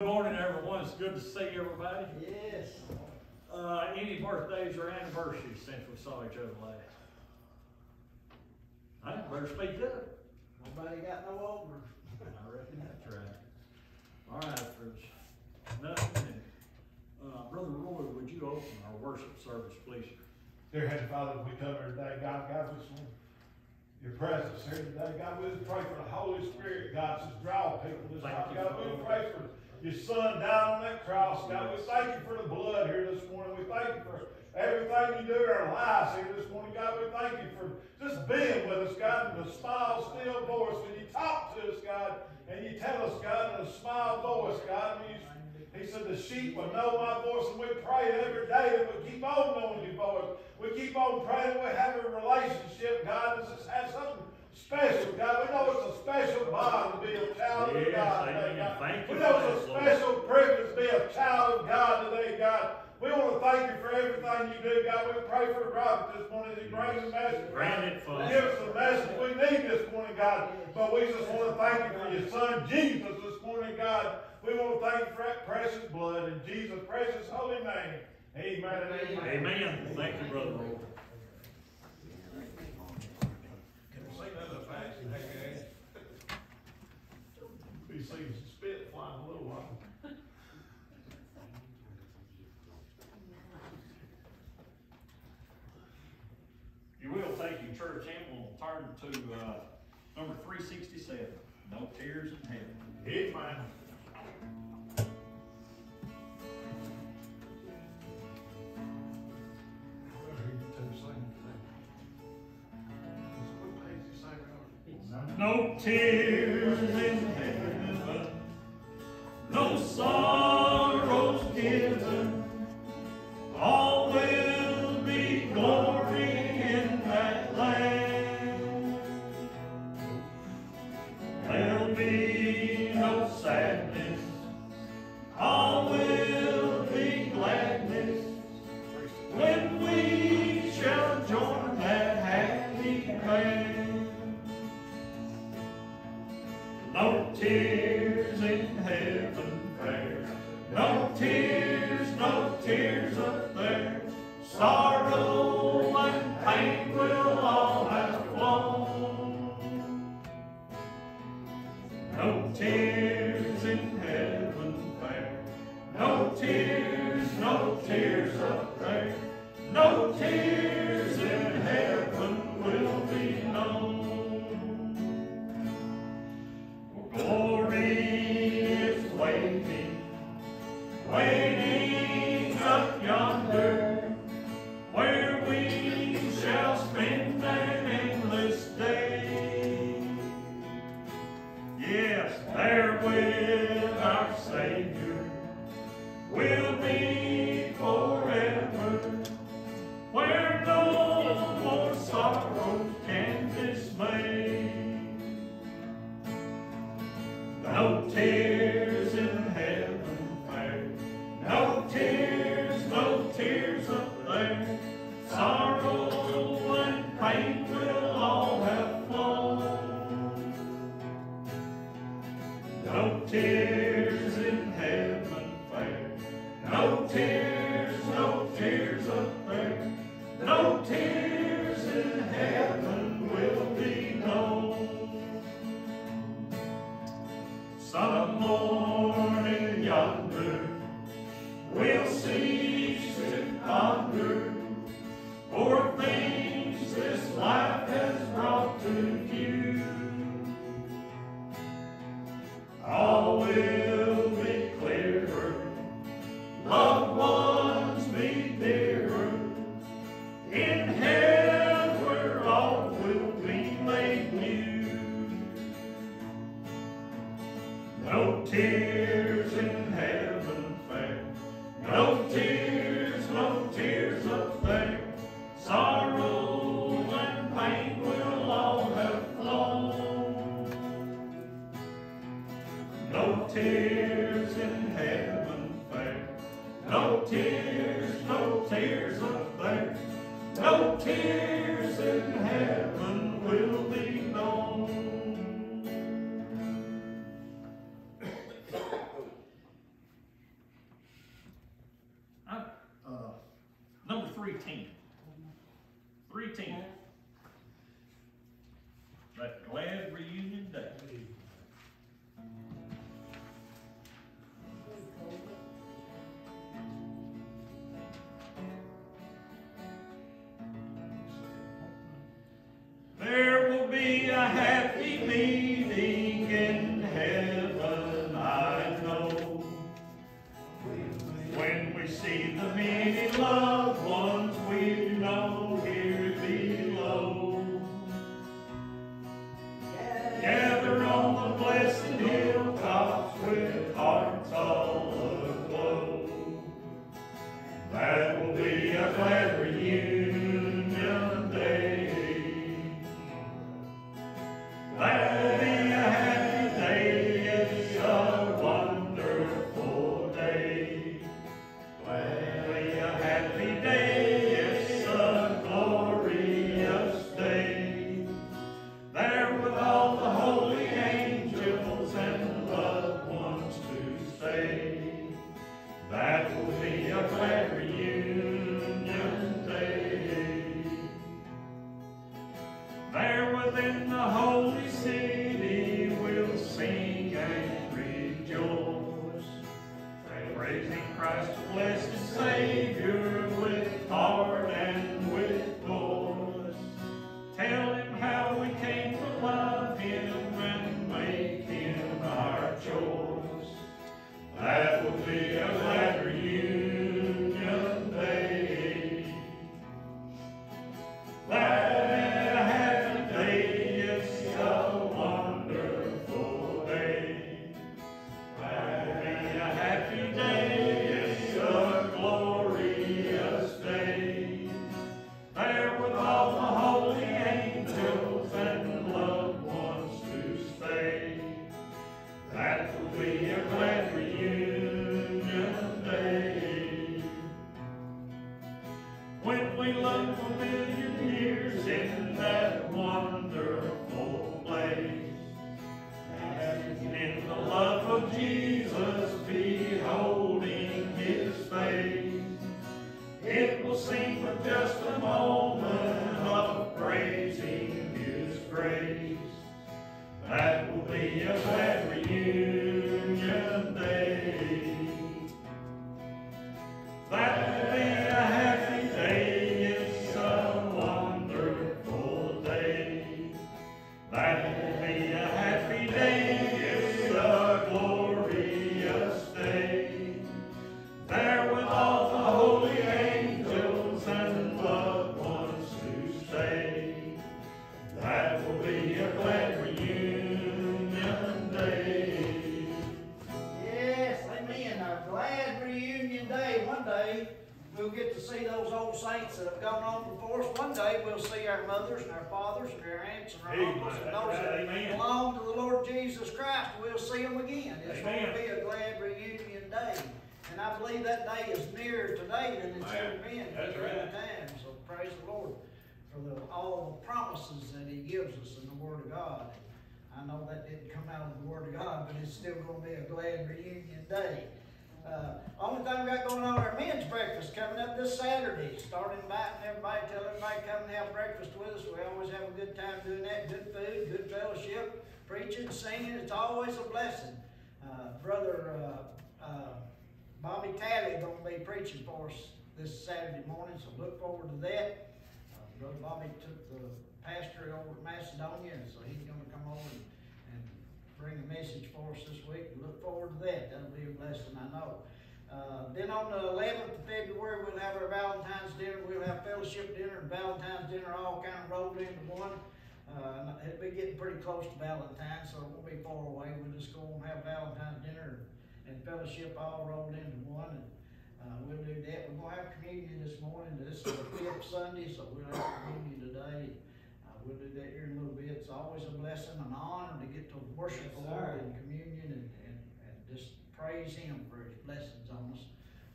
Good morning, everyone. It's good to see everybody. Yes. Uh, any birthdays or anniversaries since we saw each other last? I better speak up. Nobody got no over. I reckon that's right. All right, friends. there's nothing, uh, Brother Roy, would you open our worship service, please? Dear Heavenly Father, we come here today, God, God, we just want your presence here today. God, we pray for the Holy Spirit, God, just draw people this Thank time. you, God, we pray for your son died on that cross, God. We thank you for the blood here this morning. We thank you for everything you do in our lives here this morning. God, we thank you for just being with us, God, in the smile, still voice. When you talk to us, God, and you tell us, God, in a smile voice, God, when you he said, The sheep will know my voice, and we pray every day that we keep on knowing your voice. We keep on praying we have a relationship, God. This has something special, God. We know it's a special bond to be a child of God amen. today, God. Thank you we know it's a Lord. special privilege to be a child of God today, God. We want to thank you for everything you do, God. We pray for Robert this morning as he brings the message. Grant it, for us. Give us the message we need this morning, God. But we just want to thank you for your son, Jesus, this morning, God. We want to thank you for that precious blood in Jesus' precious holy name. Amen amen. Amen. Thank you, Brother. We see some spit flying a little while. Thank you church hymn, we'll turn to, uh, number three sixty-seven, No Tears in Heaven. Amen. No tears in heaven, no sorrows three ten. Three ten. We'll get to see those old saints that have gone on before us. One day, we'll see our mothers and our fathers and our aunts and our Amen. uncles and those that Amen. belong to the Lord Jesus Christ. We'll see them again. It's going to be a glad reunion day. And I believe that day is nearer today than it's ever been That's at right. time. So praise the Lord for the, all the promises that He gives us in the Word of God. I know that didn't come out of the Word of God, but it's still gonna be a glad reunion day. Uh, only thing we got going on, our men's breakfast coming up this Saturday, start inviting everybody, tell everybody come and have breakfast with us. We always have a good time doing that, good food, good fellowship, preaching, singing, it's always a blessing. Uh, brother, uh, uh, Bobby Talley gonna be preaching for us this Saturday morning, so look forward to that. Uh, Brother Bobby took the pastor over at Macedonia, so he's gonna come over and bring a message for us this week. We Look forward to that. That'll be a blessing, I know. Uh, then on the eleventh of February, we'll have our Valentine's dinner. We'll have fellowship dinner and Valentine's dinner all kind of rolled into one. Uh, it'll be getting pretty close to Valentine's, so it won't be far away. We'll just go and have Valentine's dinner and fellowship all rolled into one. And uh, we'll do that. We're gonna have communion this morning. This is the fifth Sunday, so we'll have communion today. We'll do that here in a little bit. It's always a blessing, an honor to get to worship the Lord in communion and, and, and just praise Him for His blessings on us.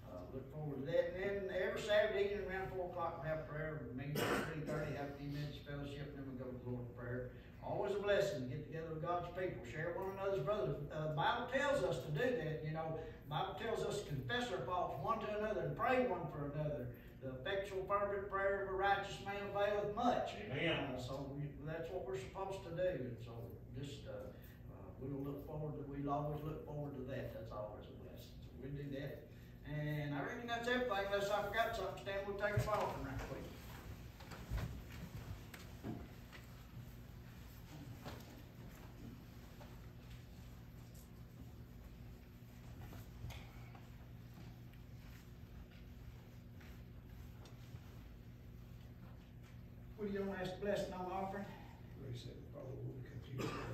Uh, look forward to that. And then every Saturday evening around four o'clock, we have prayer. We meet at three thirty, have a few minutes of fellowship, and then we go to the Lord in prayer. Always a blessing to get together with God's people, share one another's brothers. Uh, the Bible tells us to do that, you know. The Bible tells us to confess our faults one to another and pray one for another the effectual fervent prayer of a righteous man availeth much. Amen. Uh, so we, that's what we're supposed to do. And so just uh, uh, we'll look forward to, we'll always look forward to that. That's always a blessing. So we do that. And I reckon that's everything, unless I forgot something. Stan, we'll take a phone right quick. you don't ask to bless my offering? Father, we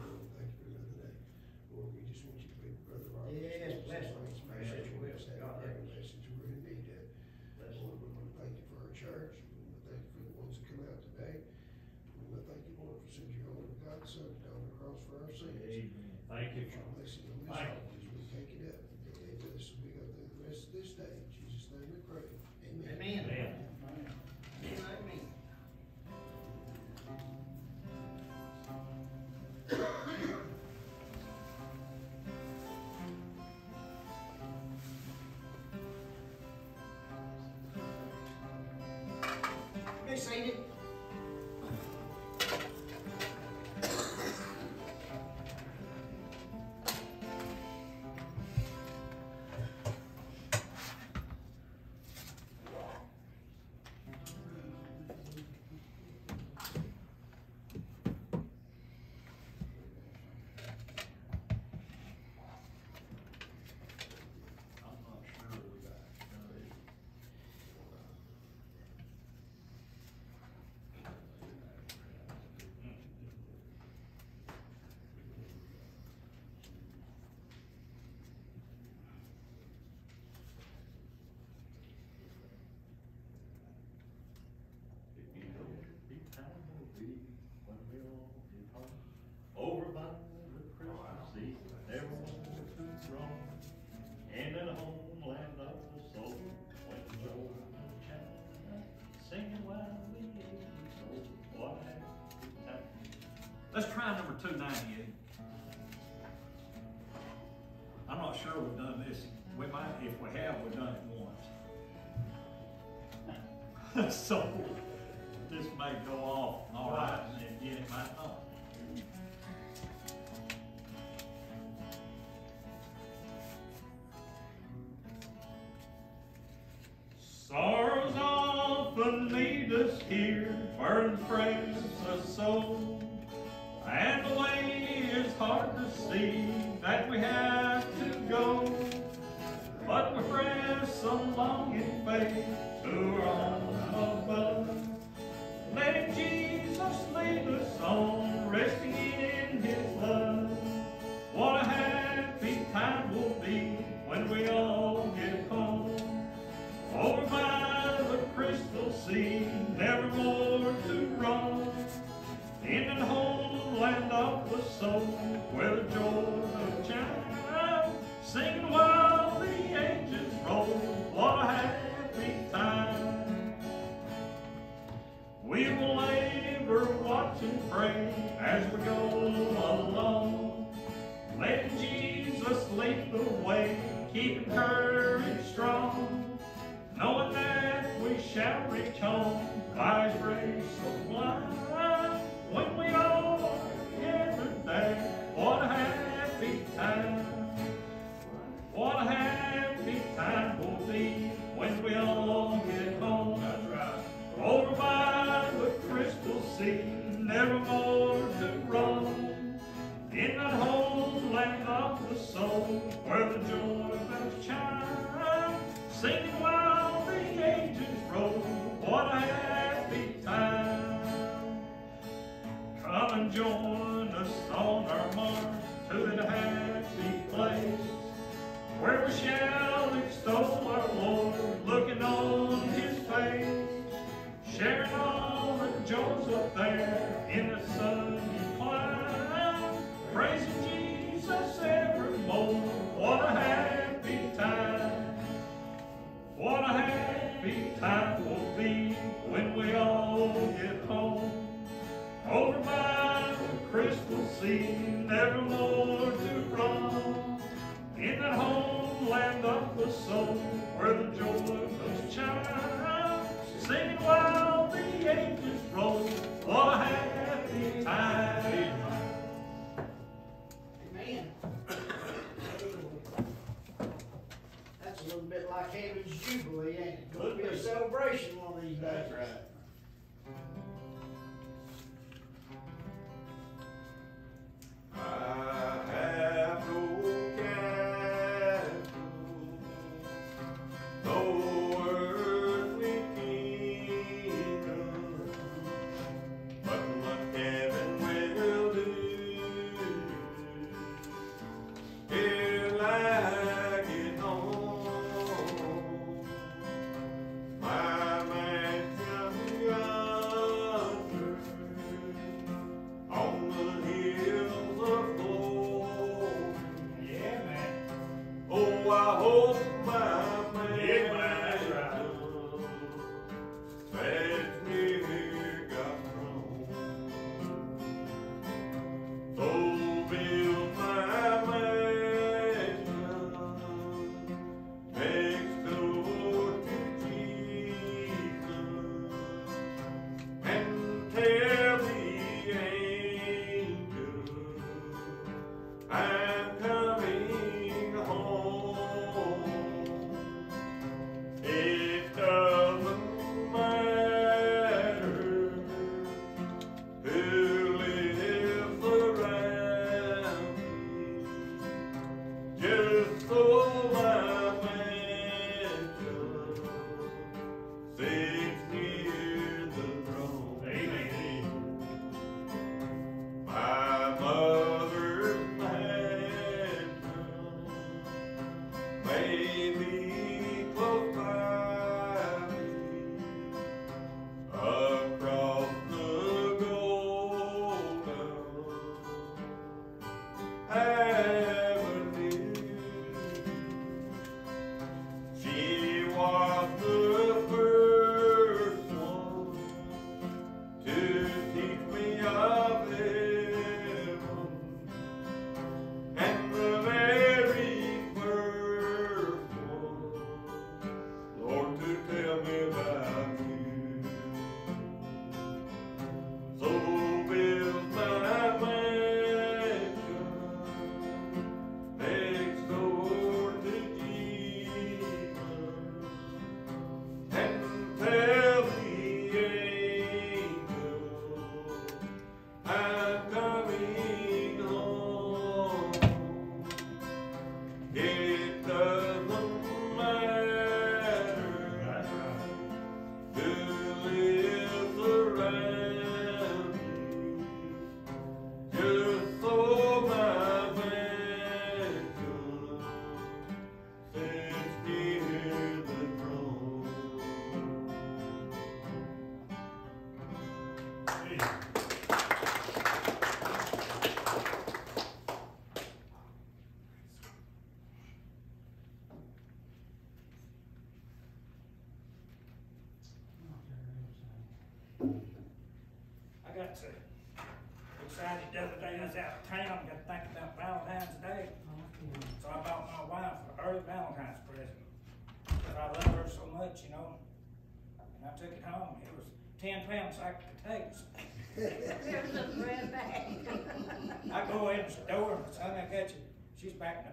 Let's try number 298. I'm not sure we've done this. We might, if we have, we've done it once. so time will be when we all get home. Over by the crystal sea, never more to roam. In that homeland of the soul, where the joy goes chime, singing wild.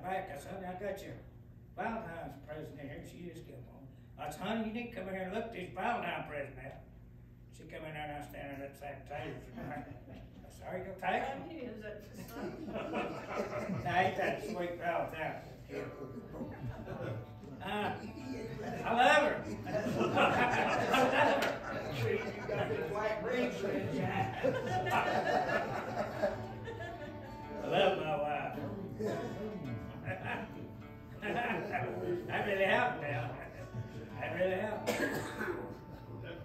back. I said, I got your Valentine's present in here. She just came home. I said, honey, you need to come in here and look at this Valentine's present out. She come in there and I standing at that table. I said, are you going to take it? I knew it was ain't that sweet Valentine? Uh, I love her. I love her. You got the black ring, I love my wife. I really have now. I really helps.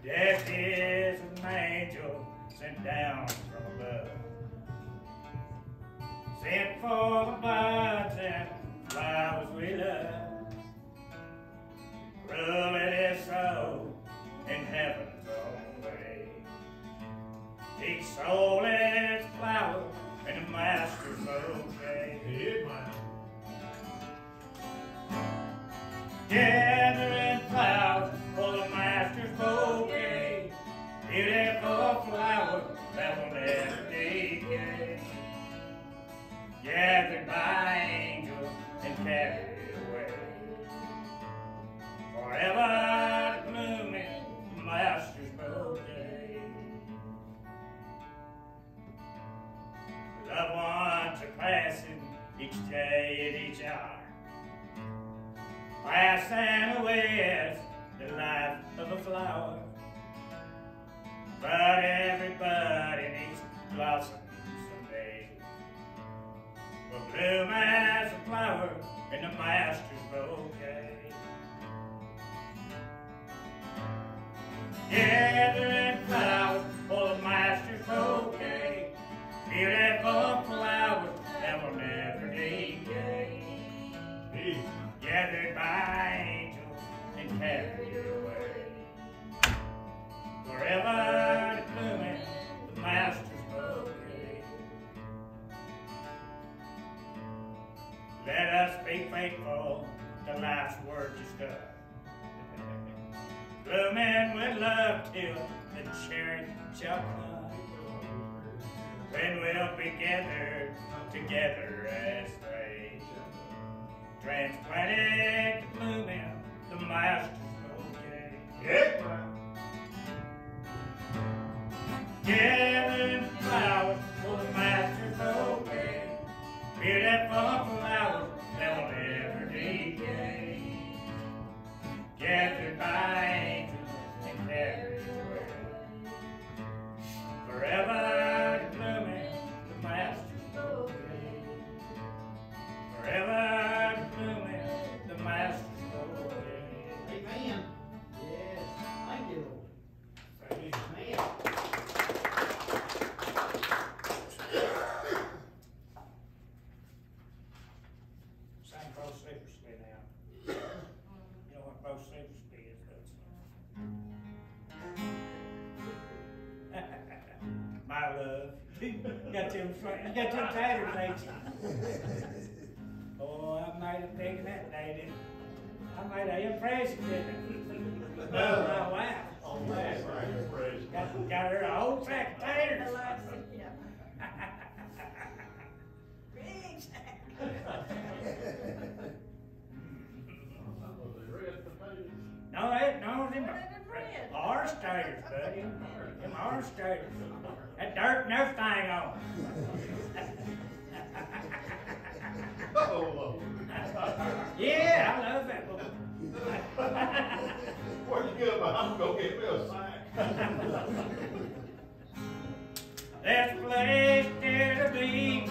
Death is an angel sent down from above. Sent for the buds and flowers we love. together, together as they transplanted the bloom the master's okay. Yeah. Yeah. Well, oh, I. Oh, God. Got, sack taters. Big sack. No, taters, buddy. Them orange taters. I'm going to get me a sign. Place to be,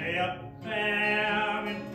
Then I knelt down in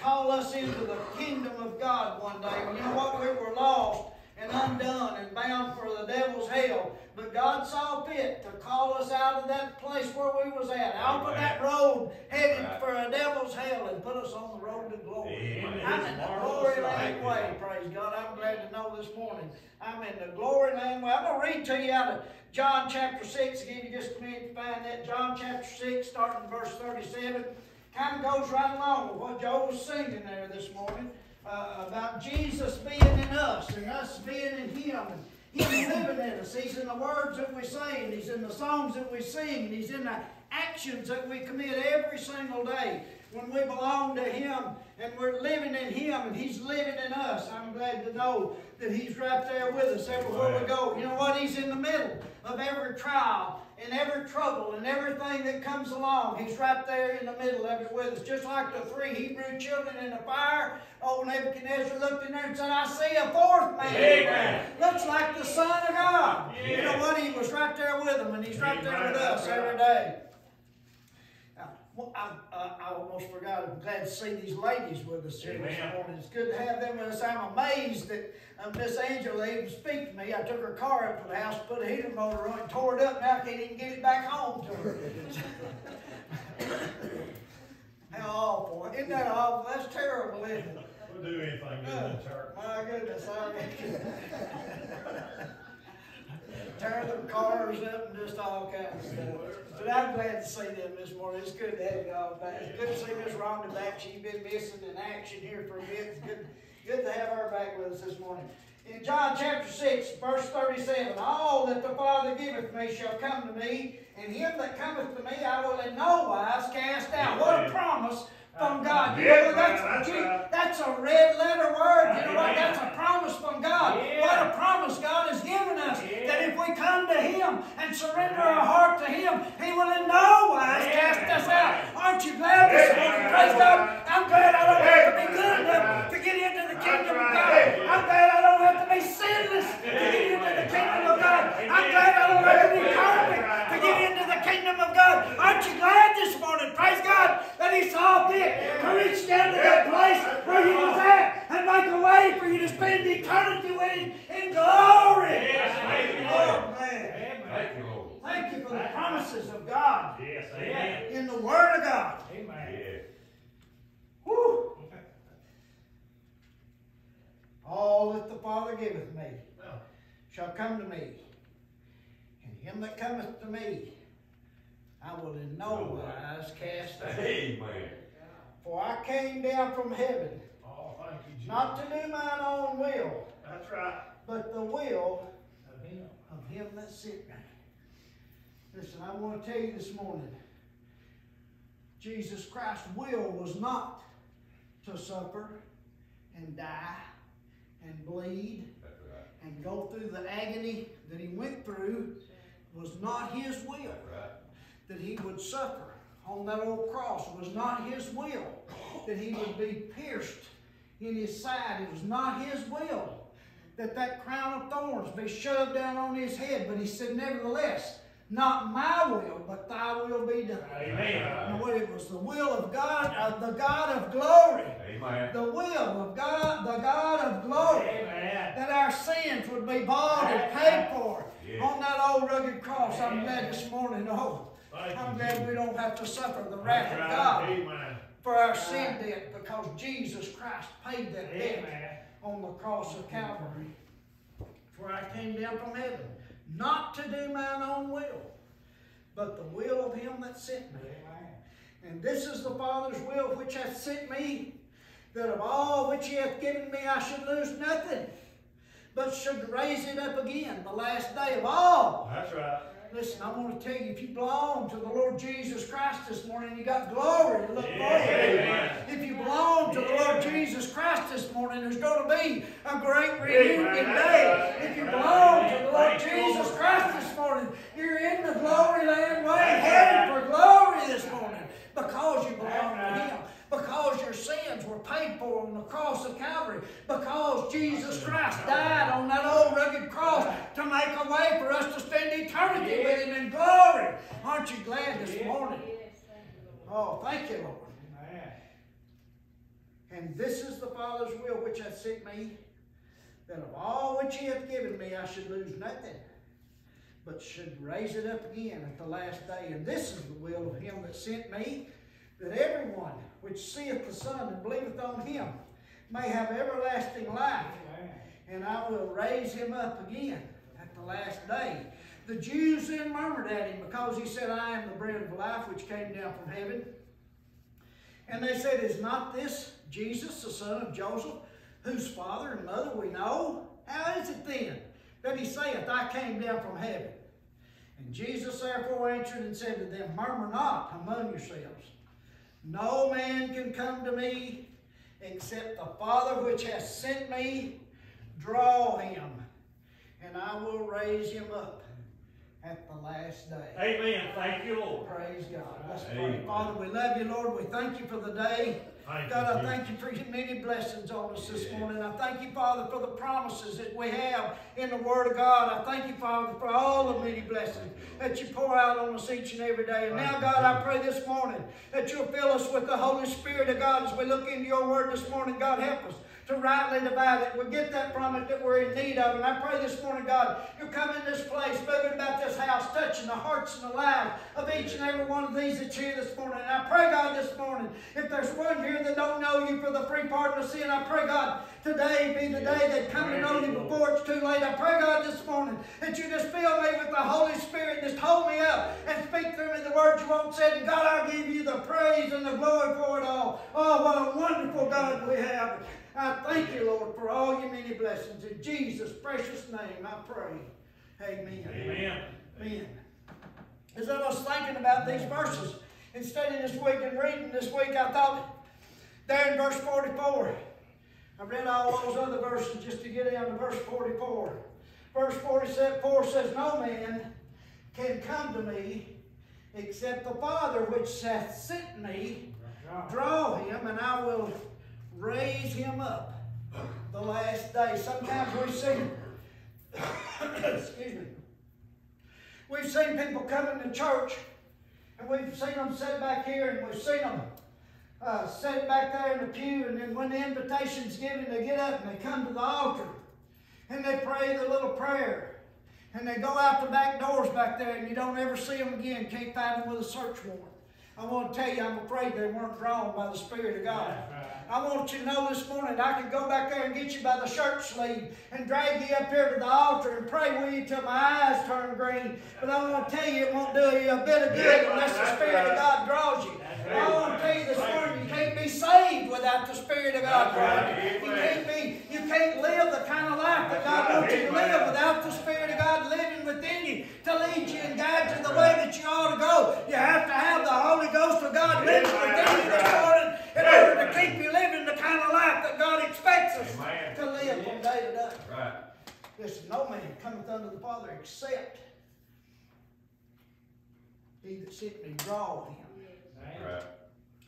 call us into the kingdom of God one day? You know what? We were lost and undone and bound for the devil's hell. But God saw fit to call us out of that place where we was at, out of that road headed Right. for a devil's hell and put us on the road to glory. Amen. I'm in the glory land way, praise God. I'm glad to know this morning. I'm in the glory land way. I'm going to read to you out of John chapter 6. Give you just a minute to find that. John chapter 6, starting verse 37. Kind of goes right along with what Joe was singing there this morning uh, about Jesus being in us and us being in Him. And He's living in us. He's in the words that we say, and He's in the songs that we sing, and He's in the actions that we commit every single day when we belong to Him and we're living in Him and He's living in us. I'm glad to know that He's right there with us everywhere we go. You know what? He's in the middle of every trial and every trouble and everything that comes along. He's right there in the middle of it with us. Just like the three Hebrew children in the fire. Old Nebuchadnezzar looked in there and said, I see a fourth man. Amen. Looks like the Son of God. You know what? He was right there with them, and He's right there with us every day. I, uh, I almost forgot. I'm glad to see these ladies with us here this morning. It's good to have them with us. I'm amazed that uh, Miss Angela even speak to me. I took her car up to the house, put a heater motor on it, tore it up. Now I can't even get it back home to her. How awful! Isn't that awful? That's terrible, isn't it? We'll do anything good in the church. My goodness, I tear their cars up and just all kinds of stuff. But I'm glad to see them this morning. It's good to have you all back. It's good to see Miss Rhonda back. She's been missing in action here for a bit. It's good, good to have her back with us this morning. In John chapter 6, verse 37, All that the Father giveth me shall come to me, and him that cometh to me I will in no wise cast out. What a promise from God. You know, that's, that's a red letter word. You know what? That's a promise from God. What a promise God has given us. That if we come to Him and surrender our heart to Him, He will in no wise cast us out. Aren't you glad this morning? Praise God. I'm glad I don't have to be good enough to get into the kingdom of God. I'm glad I don't have to be sinless to get into the kingdom of God. I'm glad I don't have to be perfect to get into the kingdom of God. Aren't you glad this morning? Praise God that He saw fit to reach down to that place where you was at and make a way for you to spend eternity with Him in glory. Oh, man. Thank you, Lord. Thank you for the promises of God Yes, amen. in the Word of God. Amen. Yeah. Woo. All that the Father giveth me shall come to me, and him that cometh to me I will in no wise cast out. Amen. For I came down from heaven, Oh, thank you, Jesus. not to do mine own will, That's right. but the will Of him. of him that sent me. Listen, I want to tell you this morning, Jesus Christ's will was not to suffer and die and bleed right. and go through the agony that he went through was not his will. Right. That he would suffer on that old cross was not his will. That he would be pierced in his side. It was not his will. That that crown of thorns be shoved down on his head. But he said, nevertheless, not my will, but thy will be done. Amen. No, it was the will of God, of the God of glory. Amen. The will of God, the God of glory Amen. that our sins would be bought and paid for Yes. on that old rugged cross. I'm glad this morning, oh, Thank I'm glad Jesus. we don't have to suffer the wrath That's of. God Amen. for our sin debt because Jesus Christ paid that debt on the cross of Calvary. For I came down from heaven, not to do mine own will, but the will of him that sent me. And this is the Father's will which hath sent me, that of all which he hath given me I should lose nothing, but should raise it up again the last day of all. That's right. Listen, I want to tell you, if you belong to the Lord Jesus Christ this morning, you got glory to look forward Amen. to. If you belong to the Lord Jesus Christ this morning, there's going to be a great reunion day. If you belong to the Lord Jesus Christ this morning, you're in the glory land way, headed for glory this morning because you belong to Him. Because your sins were paid for on the cross of Calvary. Because Jesus Christ died on that old rugged cross to make a way for us to spend eternity with Him in glory. Aren't you glad this morning? Oh, thank you, Lord. Amen. And this is the Father's will which hath sent me, that of all which he hath given me I should lose nothing, but should raise it up again at the last day. And this is the will of him that sent me, that everyone which seeth the Son and believeth on him may have everlasting life, Amen. and I will raise him up again at the last day. The Jews then murmured at him because he said, I am the bread of life which came down from heaven. And they said, Is not this Jesus, the son of Joseph, whose father and mother we know? How is it then that he saith, I came down from heaven? And Jesus therefore answered and said to them, Murmur not among yourselves. No man can come to me except the Father which has sent me draw him, and I will raise him up at the last day. Amen. Thank you, Lord. Praise God. Let's pray. Father, we love you, Lord. We thank you for the day. Thank God, I thank you for your many blessings on us this Yeah. morning. I thank you, Father, for the promises that we have in the Word of God. I thank you, Father, for all the many blessings that you pour out on us each and every day. And now, God, I pray this morning that you'll fill us with the Holy Spirit of God as we look into your Word this morning. God, help us to rightly divide it. We'll get that promise that we're in need of. And I pray this morning, God, you'll come in this place, moving about this house, touching the hearts and the lives of each and every one of these that's here this morning. And I pray, God, this morning, if there's one here that don't know you for the free pardon of sin, I pray, God, today be the day they come to know you before it's too late. I pray, God, this morning that you just fill me with the Holy Spirit, just hold me up and speak through me the words you want said. And God, I'll give you the praise and the glory for it all. Oh, what a wonderful God we have. I thank you, Lord, for all your many blessings. In Jesus' precious name, I pray. Amen. Amen. Amen. As I was thinking about these verses and studying this week and reading this week, I thought there in verse 44, I read all those other verses just to get down to verse 44. Verse 44 says, No man can come to me except the Father which hath sent me draw him, and I will raise him up the last day. Sometimes we see, excuse me, we've seen people coming to church, and we've seen them sit back here, and we've seen them uh, sit back there in the pew, and then when the invitation's given, they get up and they come to the altar, and they pray the little prayer. And they go out the back doors back there, and you don't ever see them again. Can't find them with a search warrant. I want to tell you, I'm afraid they weren't drawn by the Spirit of God. I want you to know this morning I could go back there and get you by the shirt sleeve and drag you up here to the altar and pray with you till my eyes turn green. But I want to tell you it won't do you a bit of good unless the Spirit of God draws you. I want to tell you this morning you can't be saved without the Spirit of God drawing you. You can't be, you can't live the kind of life that God wants you to live without the Spirit of God living within you to lead you and guide you the way that you ought to go. You have to have the Holy Ghost of God living within you this morning in order to keep you living the kind of life that God expects us Amen. to live from day to day. Right. Listen, no man cometh unto the Father except he that sent me draw him.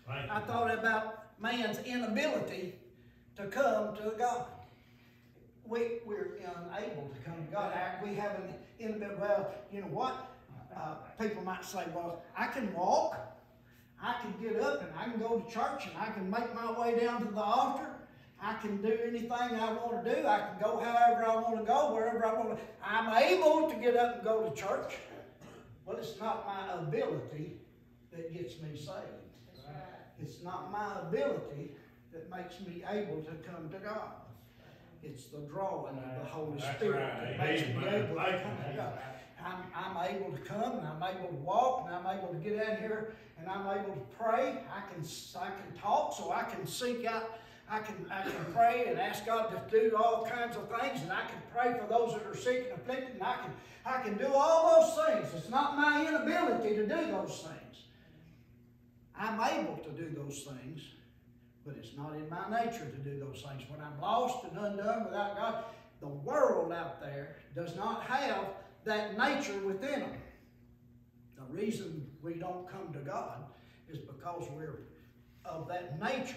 Right. I thought about man's inability to come to God. We, we're unable to come to God. We have an inability, well, you know what? Uh, people might say, well, I can walk, I can get up and I can go to church and I can make my way down to the altar. I can do anything I want to do. I can go however I want to go, wherever I want to. I'm able to get up and go to church. Well, it's not my ability that gets me saved. It's not my ability that makes me able to come to God. It's the drawing of the Holy That's Spirit right. that makes me able to come to God. I'm, I'm able to come and I'm able to walk and I'm able to get out here and I'm able to pray. I can I can talk so I can seek out. I can I can pray and ask God to do all kinds of things and I can pray for those that are sick and afflicted and I can I can do all those things. It's not my inability to do those things. I'm able to do those things, but it's not in my nature to do those things. When I'm lost and undone without God, the world out there does not have that nature within them. The reason we don't come to God is because we're of that nature.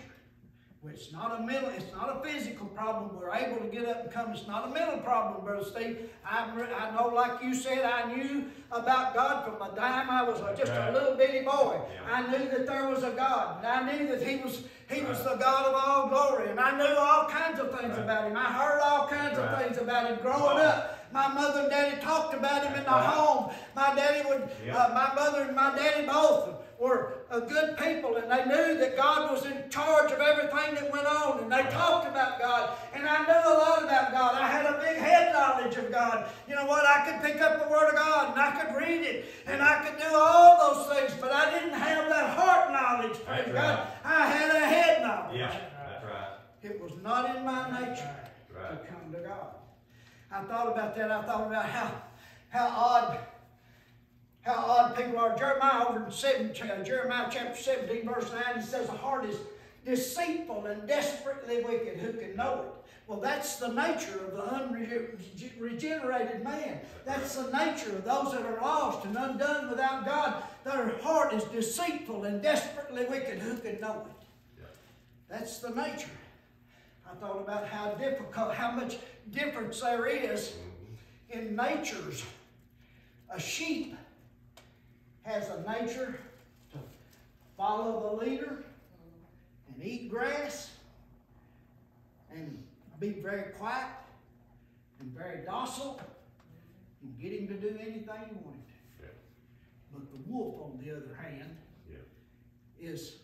It's not a mental, it's not a physical problem. We're able to get up and come. It's not a mental problem, Brother Steve. I, I know, like you said, I knew about God from the time I was just a little bitty boy. Yeah. I knew that there was a God, and I knew that He was He was the God of all glory, and I knew all kinds of things Right. about Him. I heard all kinds of things about Him growing Wow. up. My mother and daddy talked about Him in the Right. home. My daddy would, Yeah. uh, my mother and my daddy both were uh, good people, and they knew that God was in charge of everything that went on, and they talked about God, and I knew a lot about God. I had a big head knowledge of God. You know what? I could pick up the Word of God, and I could read it, and I could do all those things, but I didn't have that heart knowledge. Praise That's God. I had a head knowledge. Yeah, that's right. It was not in my nature Right. to come to God. I thought about that. I thought about how how odd how odd people are. Jeremiah over in seven, uh, Jeremiah chapter 17, verse 9, he says, The heart is deceitful and desperately wicked. Who can know it? Well, that's the nature of the unregenerated man. That's the nature of those that are lost and undone without God. Their heart is deceitful and desperately wicked. Who can know it? That's the nature. I thought about how difficult, how much difference there is in natures. A sheep has a nature to follow the leader and eat grass and be very quiet and very docile and get him to do anything you want him to. Yeah. But the wolf, on the other hand, Yeah. is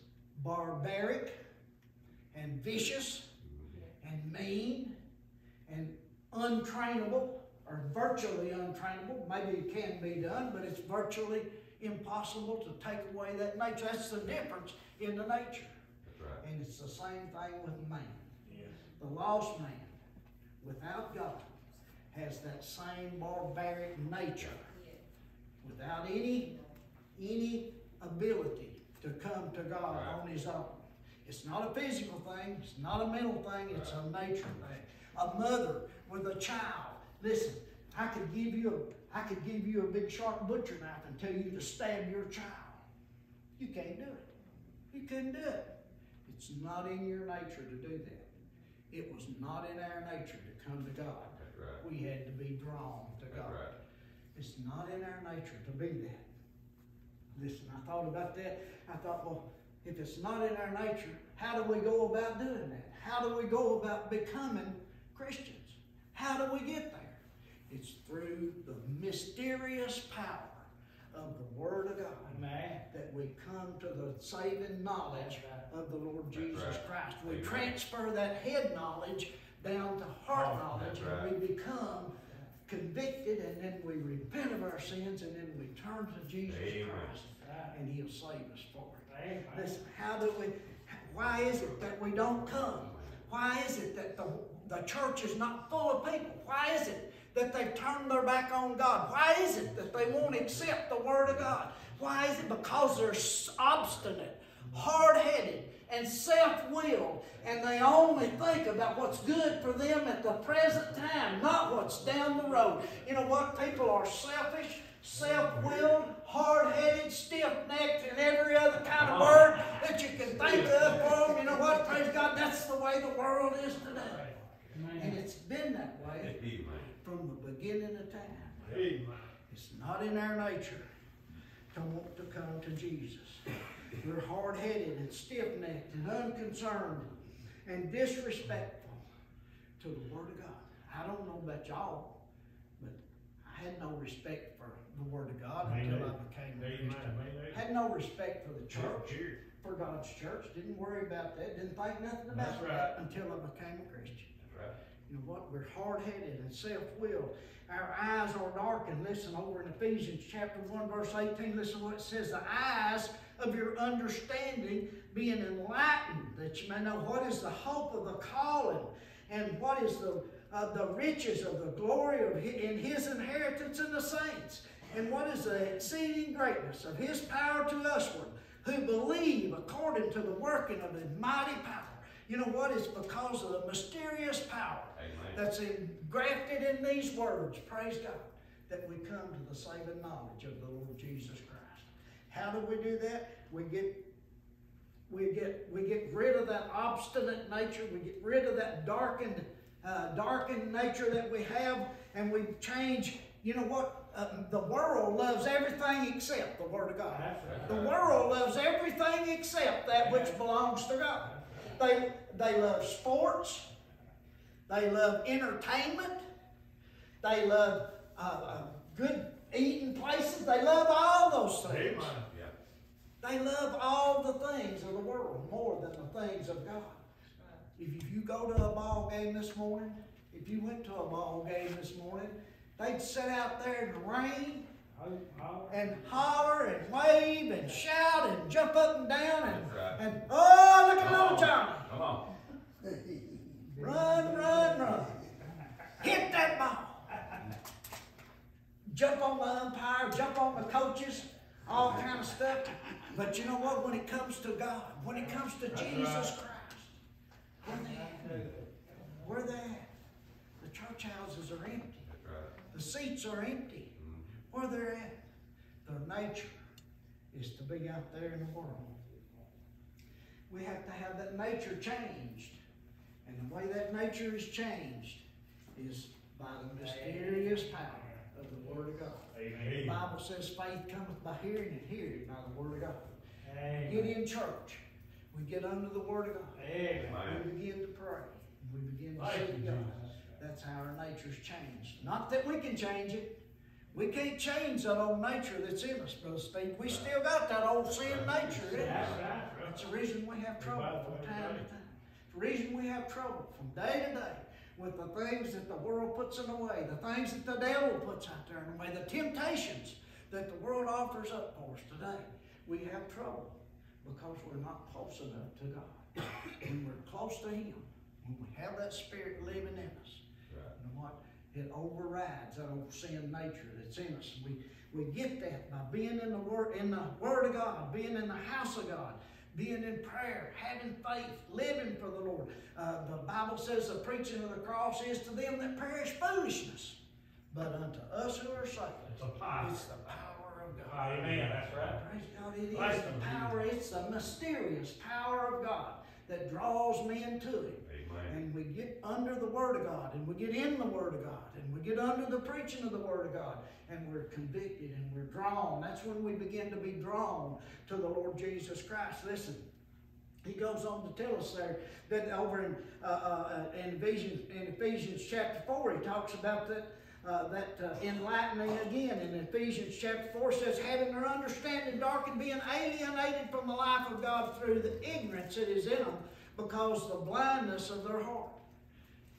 barbaric and vicious mm-hmm. and mean and untrainable or virtually untrainable. Maybe it can be done, but it's virtually impossible to take away that nature. That's the difference in the nature. Right. And it's the same thing with man. Yes. The lost man, without God, has that same barbaric nature, without any, any ability to come to God Right. on his own. It's not a physical thing, it's not a mental thing, it's a nature thing. A mother with a child, listen, I could give you a, I could give you a big sharp butcher knife and tell you to stab your child. You can't do it. You couldn't do it. It's not in your nature to do that. It was not in our nature to come to God. Right. We had to be drawn to That's God. right. It's not in our nature to be that. Listen, I thought about that. I thought, well, if it's not in our nature, how do we go about doing that? How do we go about becoming Christians? How do we get there? It's through the mysterious power of the Word of God Amen. that we come to the saving knowledge of the Lord Jesus right. Christ. We Amen. transfer that head knowledge down to heart Oh, knowledge that's and we become convicted and then we repent of our sins and then we turn to Jesus Amen. Christ and He'll save us for it. Listen, how do we, why is it that we don't come? Why is it that the, the church is not full of people? Why is it that they've turned their back on God? Why is it that they won't accept the Word of God? Why is it? Because they're obstinate, hard-headed, and self-willed, and they only think about what's good for them at the present time, not what's down the road. You know what? People are selfish, self-willed, hard-headed, stiff-necked, and every other kind of uh-huh. word that you can think of for them. You know what? Praise God, that's the way the world is today. And it's been that way. from the beginning of time. Amen. It's not in our nature to want to come to Jesus. We're hard-headed and stiff-necked and unconcerned and disrespectful to the Word of God. I don't know about y'all, but I had no respect for the Word of God Me until I became a Christian. Had no respect for the church, for God's church. Didn't worry about that. Didn't think nothing That's about right. that until I became a Christian. That's right. You know what? We're hard-headed and self-willed. Our eyes are darkened. Listen over in Ephesians chapter 1, verse 18. Listen what it says. The eyes of your understanding being enlightened, that you may know what is the hope of the calling and what is the uh, the riches of the glory of his, in his inheritance in the saints, and what is the exceeding greatness of his power to usward, who believe according to the working of his mighty power. You know what? It's because of the mysterious power. That's engrafted in these words, praise God, that we come to the saving knowledge of the Lord Jesus Christ. How do we do that? We get we get we get rid of that obstinate nature, we get rid of that darkened uh, darkened nature that we have, and we change. You know what? Uh, the world loves everything except the Word of God. Right. The world loves everything except that which belongs to God. They, they love sports. They love entertainment. They love uh, uh, good eating places. They love all those things. Amen. Yeah. They love all the things of the world more than the things of God. If you go to a ball game this morning, if you went to a ball game this morning, they'd sit out there in the rain and holler and wave and shout and jump up and down and, right. and oh, look at little. Johnny. Come on. Run, run, run. Hit that ball. Jump on the umpire, jump on the coaches, all kind of stuff. But you know what? When it comes to God, when it comes to Jesus Christ, where they at? Where they at? The church houses are empty. The seats are empty. Mm-hmm. Where they're at? Their nature is to be out there in the world. We have to have that nature changed. And the way that nature is changed is by the mysterious power of the Word of God. The Bible says faith cometh by hearing and hearing by the Word of God. Amen. Get in church. We get under the Word of God. Amen. Amen. We begin to pray. We begin to Thank city God. Jesus. That's how our nature's changed. Not that we can change it. We can't change that old nature that's in us, Brother Steve. We still got that old sin nature in us. That's right. That's the reason we have trouble from time to time. The reason we have trouble from day to day with the things that the world puts in the way, the things that the devil puts out there in the way, the temptations that the world offers up for us today. We have trouble because we're not close enough to God. When we're close to Him, when we have that Spirit living in us, you know what? It overrides that old sin nature that's in us. We we get that by being in the word in the Word of God, being in the house of God, being in prayer, having faith, living for the Lord. Uh, the Bible says the preaching of the cross is to them that perish foolishness, but unto us who are saved, It's the power of God. Amen, that's right. Praise God, it is the power, it's the mysterious power of God that draws men to Him. And we get under the Word of God, and we get in the Word of God, and we get under the preaching of the Word of God, and we're convicted and we're drawn. That's when we begin to be drawn to the Lord Jesus Christ. Listen, he goes on to tell us there that over in, uh, uh, in Ephesians, in Ephesians chapter 4, he talks about that, uh, that uh, enlightening again. In Ephesians chapter 4 says, having their understanding darkened, being alienated from the life of God through the ignorance that is in them, because the blindness of their heart.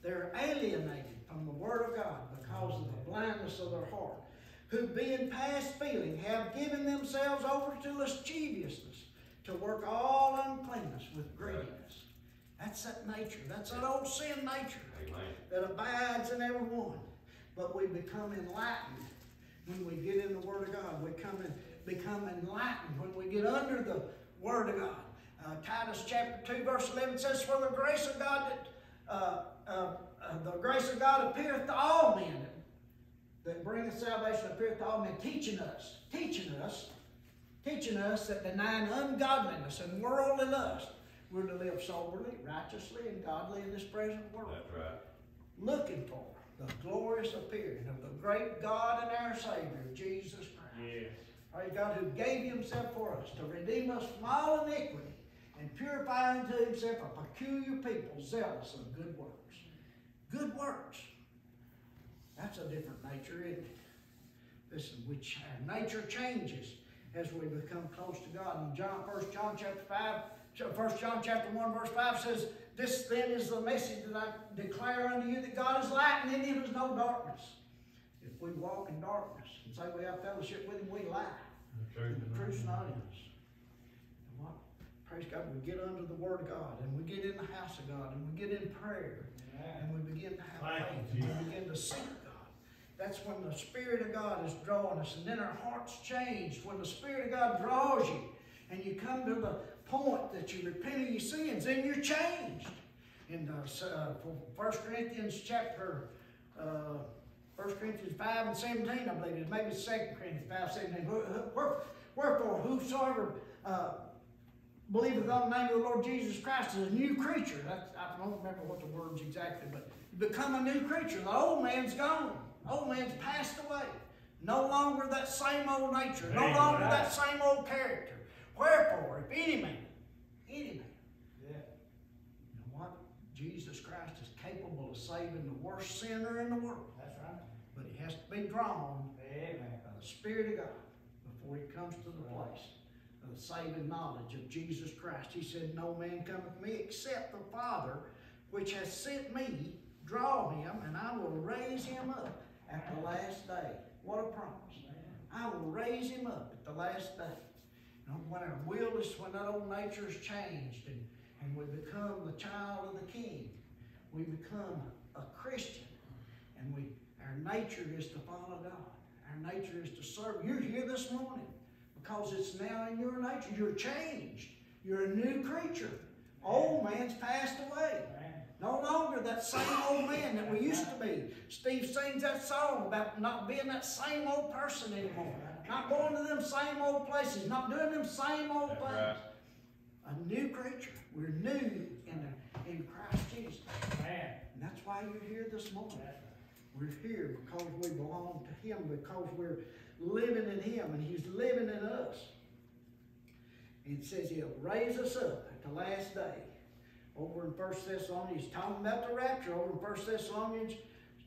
They're alienated from the Word of God because of the blindness of their heart. Who being past feeling have given themselves over to lasciviousness, to work all uncleanness with greediness. That's that nature. That's that old sin nature that abides in everyone. But we become enlightened when we get in the Word of God. We come and become enlightened when we get under the Word of God. Uh, Titus chapter 2 verse 11 says, For the grace of God that, uh, uh, uh, the grace of God appeareth to all men, that bringeth salvation appeareth to all men, teaching us, teaching us, teaching us that denying ungodliness and worldly lust, we're to live soberly, righteously, and godly in this present world That's right. looking for the glorious appearing of the great God and our Savior, Jesus Christ. Yes. Praise God, who gave himself for us to redeem us from all iniquity and purify unto himself a peculiar people zealous of good works. Good works. That's a different nature, isn't it? Listen, which our nature changes as we become close to God. And John, 1 John chapter 5, 1 John chapter 1, verse 5 says, This then is the message that I declare unto you that God is light and in him is no darkness. If we walk in darkness and say we have fellowship with him, we lie. And the truth's not in us. And? Praise God, we get under the Word of God, and we get in the house of God, and we get in prayer, and we begin to have faith, and we begin to seek God. That's when the Spirit of God is drawing us, and then our hearts change. When the Spirit of God draws you, and you come to the point that you repent of your sins, then you're changed. In s- uh, 1 Corinthians chapter uh, 1 Corinthians 5 and 17, I believe it is, maybe it's 2 Corinthians 5, 17. Where- where- Wherefore, whosoever uh, believeth on the name of the Lord Jesus Christ is a new creature. That's, I don't remember what the words exactly, but you become a new creature. The old man's gone. The old man's passed away. No longer that same old nature. No longer that same old character. Wherefore, if any man, any man, Yeah. you know what? Jesus Christ is capable of saving the worst sinner in the world. That's right. But he has to be drawn Amen. by the Spirit of God before he comes to the place the saving knowledge of Jesus Christ. He said, No man cometh to me except the Father which has sent me, draw him, and I will raise him up at the last day. What a promise. I will raise him up at the last day. You know, when our will is, when that old nature is changed and, and we become the child of the King, we become a Christian, and we our nature is to follow God. Our nature is to serve. You're here this morning because it's now in your nature. You're changed. You're a new creature. Old man's passed away. No longer that same old man that we used to be. Steve sings that song about not being that same old person anymore. Not going to them same old places. Not doing them same old things. right. A new creature. We're new in, the, in Christ Jesus. Amen. And that's why you're here this morning. We're here because we belong to Him, because we're living in Him and He's living in us. And it says He'll raise us up at the last day. over in First Thessalonians, talking about the rapture, over in First Thessalonians,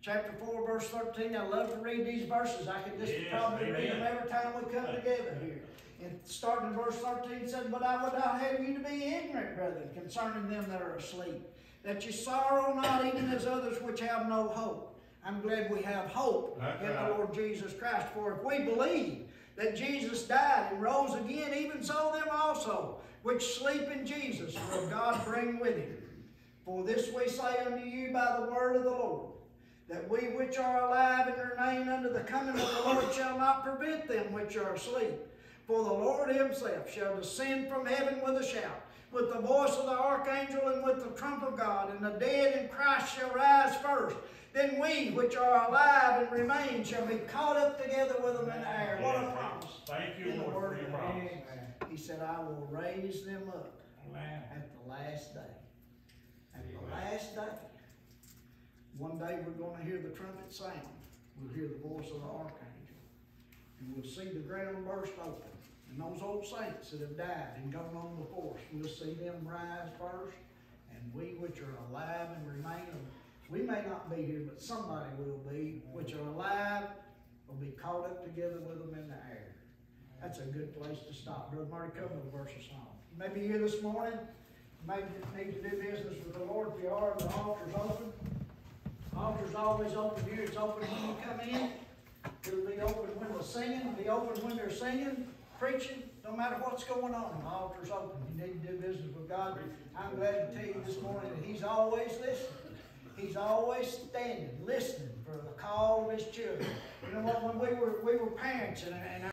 chapter four, verse thirteen. I love to read these verses. I could just Yes, probably read them every time we come together here. And starting in verse thirteen says, But I would not have you to be ignorant, brethren, concerning them that are asleep, that you sorrow not even as others which have no hope. I'm glad we have hope That's in the. Uh-huh. Lord Jesus Christ. For if we believe that Jesus died and rose again, even so them also which sleep in Jesus will God bring with him. For this we say unto you by the word of the Lord, that we which are alive and remain unto the coming of the Lord shall not prevent them which are asleep. For the Lord himself shall descend from heaven with a shout, with the voice of the archangel and with the trump of God, and the dead in Christ shall rise first. Then we which are alive and remain shall be caught up together with them in the air. What a promise. Thank you, In the Lord, word for your promise. He said, I will raise them up Amen. at the last day. At the last day. One day we're gonna hear the trumpet sound. We'll hear the voice of the archangel. And we'll see the ground burst open. And those old saints that have died and gone on before us, we'll see them rise first. And we which are alive and remain, we may not be here, but somebody will be, which are alive, will be caught up together with them in the air. That's a good place to stop. Brother Marty, come with a verse of song. Maybe here this morning, maybe need to do business with the Lord. If you are, the altar's open. Altar's always open here. It's open when you come in. It'll be open when we're singing, It'll be open when they're singing, preaching, no matter what's going on. The altar's open. You need to do business with God. I'm glad to tell you this morning that He's always listening. He's always standing, listening for the call of His children. You know what? When we were we were parents and, and